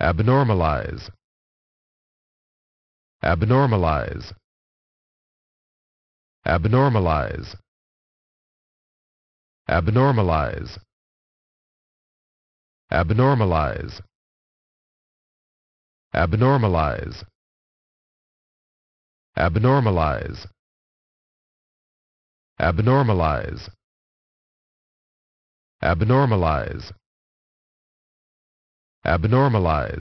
abnormalize. Abnormalize. Abnormalize. Abnormalize. Abnormalize. Abnormalize. Abnormalize. Abnormalize. Abnormalize abnormalized.